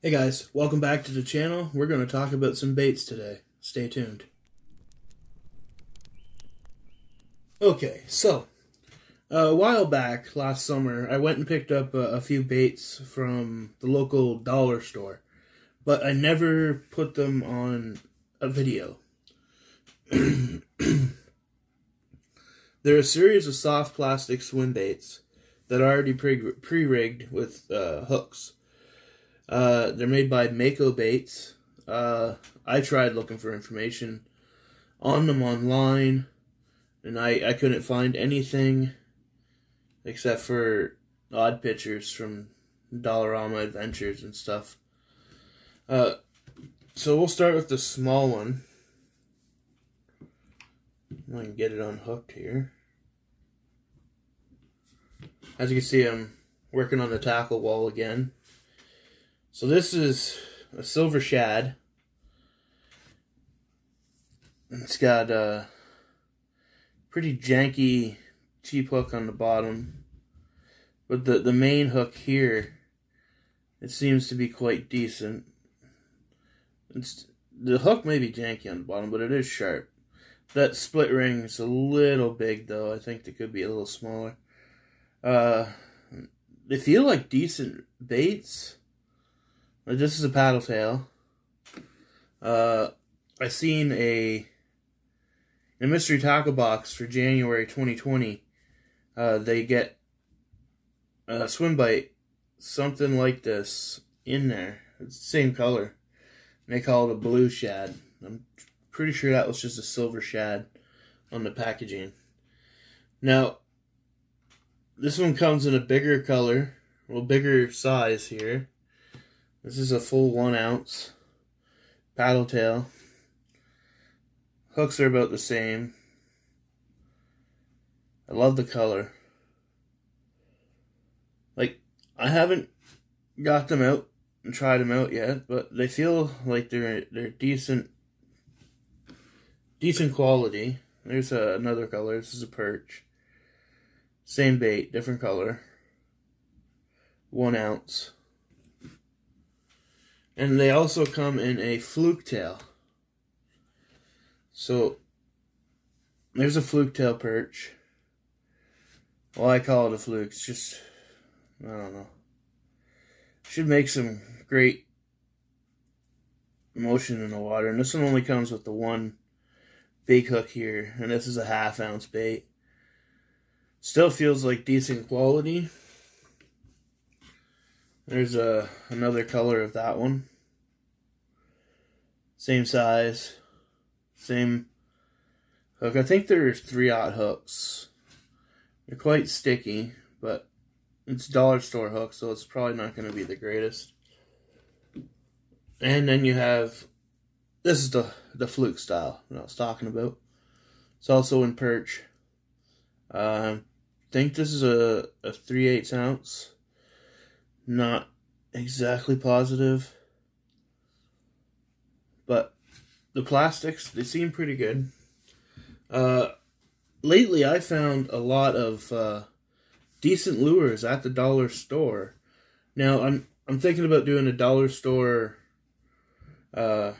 Hey guys, welcome back to the channel. We're going to talk about some baits today. Stay tuned. Okay, so a while back last summer, I went and picked up a, a few baits from the local dollar store, but I never put them on a video. They're a series of soft plastic swim baits that are already pre rigged with uh, hooks. Uh, they're made by Mako Baits. Uh, I tried looking for information on them online, and I, I couldn't find anything except for odd pictures from Dollarama Adventures and stuff. Uh, so we'll start with the small one. I can get it unhooked here. As you can see, I'm working on the tackle wall again. So this is a silver shad. It's got a pretty janky cheap hook on the bottom. But the, the main hook here, it seems to be quite decent. It's, the hook may be janky on the bottom, but it is sharp. That split ring is a little big, though. I think it could be a little smaller. Uh, they feel like decent baits. This is a paddle tail. Uh, I seen a a mystery tackle box for January 2020. Uh, they get a swim bait, something like this, in there. It's the same color. And they call it a blue shad. I'm pretty sure that was just a silver shad on the packaging. Now, this one comes in a bigger color, little bigger size here. This is a full one ounce paddle tail. Hooks are about the same. I love the color. Like, I haven't got them out and tried them out yet, but they feel like they're they're decent decent quality. There's a, another color. This is a perch. Same bait, different color. One ounce. And they also come in a fluke tail. So there's a fluke tail perch. Well, I call it a fluke. It's just, I don't know. Should make some great motion in the water. And this one only comes with the one big hook here. And this is a half ounce bait. Still feels like decent quality. There's a another color of that one. Same size, same hook. I think there's three odd hooks. They're quite sticky, but it's dollar store hook, so it's probably not going to be the greatest. And then you have this is the the fluke style that I was talking about. It's also in perch. I uh, think this is a a three eighths ounce. Not exactly positive. But the plastics, they seem pretty good. Uh, lately, I found a lot of uh, decent lures at the dollar store. Now, I'm I'm thinking about doing a dollar store uh,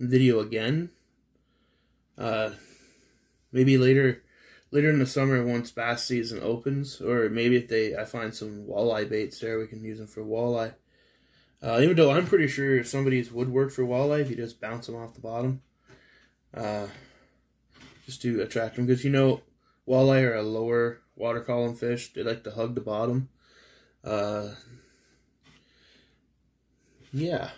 video again. Uh, maybe later later in the summer once bass season opens, or maybe if they I find some walleye baits there, we can use them for walleye. Uh, even though I'm pretty sure if somebody's would work for walleye if you just bounce them off the bottom, uh, just to attract them because you know walleye are a lower water column fish. They like to hug the bottom. Uh, yeah.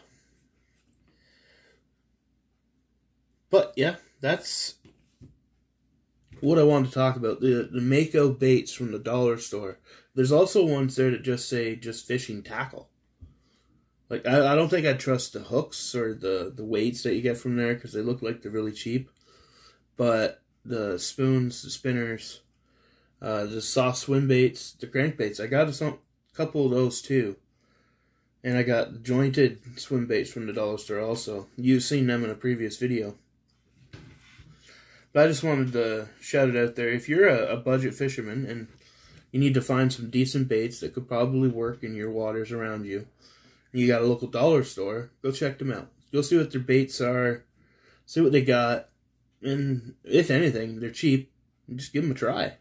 But yeah, that's what I wanted to talk about the the Mako baits from the dollar store. There's also ones there that just say just fishing tackle. Like I, I don't think I'd trust the hooks or the the weights that you get from there because they look like they're really cheap. But the spoons, the spinners, uh, the soft swim baits, the crankbaits, I got a couple of those too. And I got jointed swim baits from the dollar store also. You've seen them in a previous video. But I just wanted to shout it out there. If you're a, a, budget fisherman and you need to find some decent baits that could probably work in your waters around you, you got a local dollar store, go check them out. Go see what their baits are, see what they got, and if anything, they're cheap. Just give them a try.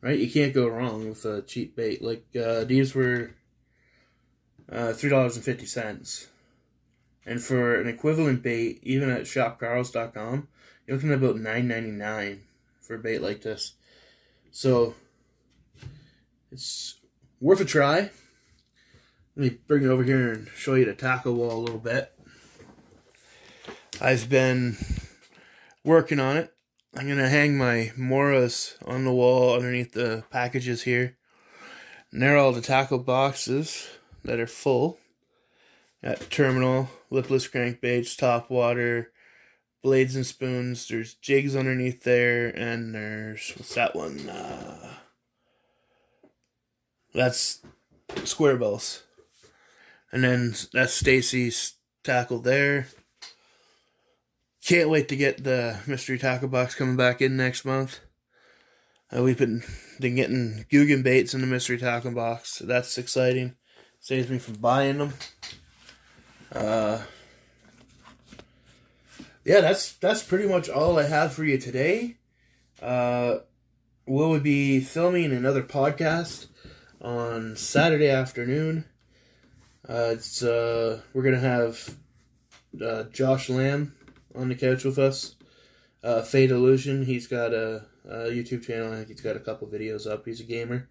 Right? You can't go wrong with a cheap bait. Like uh, these were uh, three dollars and fifty cents, and for an equivalent bait, even at shopcarls.com, you're looking at about nine ninety nine for a bait like this. So it's worth a try. Let me bring it over here and show you the tackle wall a little bit. I've been working on it. I'm going to hang my Moras on the wall underneath the packages here. And there are all the tackle boxes that are full. Got terminal, lipless crankbaits, top water, blades and spoons. There's jigs underneath there, and there's what's that one? Uh, that's square bills. And then that's Stacy's tackle there. Can't wait to get the mystery tackle box coming back in next month. Uh, we've been, been getting Googan baits in the mystery tackle box. So that's exciting. Saves me from buying them. Uh, yeah, that's that's pretty much all I have for you today. Uh, we'll be filming another podcast on Saturday afternoon. Uh, it's uh, we're gonna have uh, Josh Lamb on the couch with us. Uh, Fade Illusion. He's got a, a, YouTube channel. I think he's got a couple videos up. He's a gamer.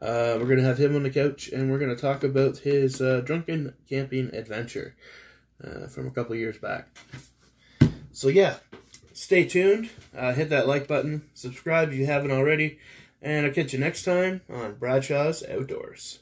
Uh, we're gonna have him on the couch, and we're gonna talk about his uh, drunken camping adventure uh, from a couple years back. So yeah, stay tuned. Uh, hit that like button. Subscribe if you haven't already. And I'll catch you next time on Bradshaw's Outdoors.